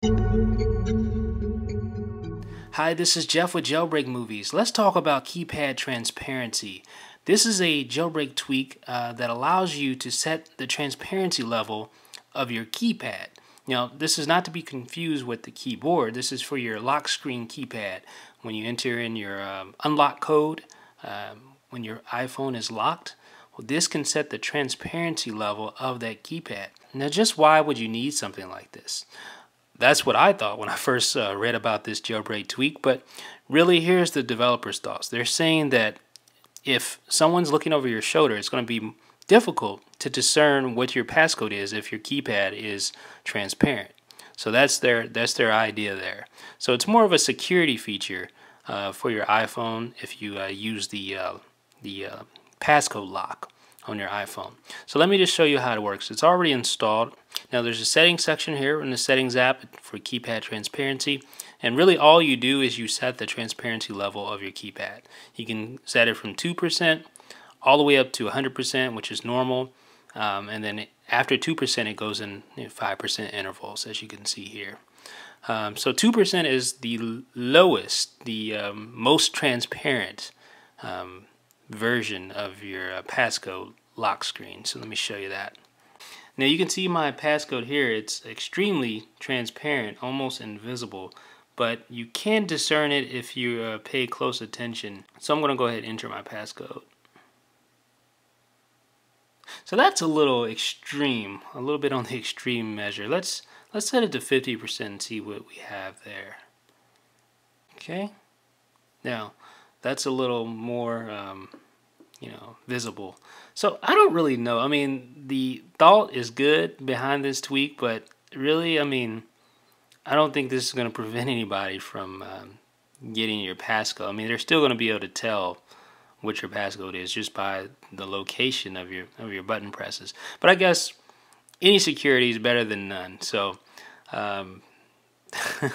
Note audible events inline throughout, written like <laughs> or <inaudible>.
Hi, this is Jeff with Jailbreak Movies. Let's talk about keypad transparency. This is a jailbreak tweak uh, that allows you to set the transparency level of your keypad. Now, this is not to be confused with the keyboard. This is for your lock screen keypad. When you enter in your um, unlock code, um, when your iPhone is locked, well, this can set the transparency level of that keypad. Now, just why would you need something like this? That's what I thought when I first uh, read about this jailbreak tweak, but really here's the developer's thoughts. They're saying that if someone's looking over your shoulder, it's going to be difficult to discern what your passcode is if your keypad is transparent. So that's their that's their idea there. So it's more of a security feature uh, for your iPhone if you uh, use the uh, the uh, passcode lock on your iPhone. So let me just show you how it works. It's already installed. Now there's a settings section here in the settings app for keypad transparency. And really all you do is you set the transparency level of your keypad. You can set it from 2% all the way up to 100%, which is normal. Um, and then after 2%, it goes in 5% intervals, as you can see here. Um, so 2% is the lowest, the um, most transparent um, version of your uh, passcode lock screen. So let me show you that. Now you can see my passcode here. It's extremely transparent, almost invisible, but you can discern it if you uh, pay close attention. So I'm going to go ahead and enter my passcode. So that's a little extreme, a little bit on the <laughs> extreme measure. Let's let's set it to 50% and see what we have there. Okay. Now, that's a little more, um, you know, visible. So I don't really know. I mean, the thought is good behind this tweak, but really, I mean, I don't think this is going to prevent anybody from um, getting your passcode. I mean, they're still going to be able to tell what your passcode is just by the location of your of your button presses. But I guess any security is better than none. So um, <laughs>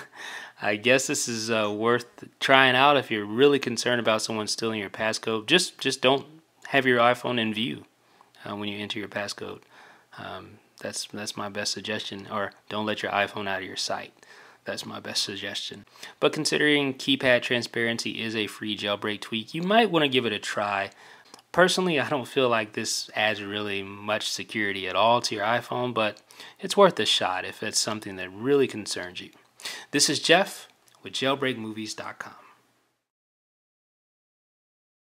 I guess this is uh, worth trying out if you're really concerned about someone stealing your passcode. Just just don't have your iPhone in view uh, when you enter your passcode. Um, that's that's my best suggestion. Or don't let your iPhone out of your sight. That's my best suggestion. But considering keypad transparency is a free jailbreak tweak, you might want to give it a try. Personally, I don't feel like this adds really much security at all to your iPhone, but it's worth a shot if it's something that really concerns you. This is Jeff with jailbreakmovies.com.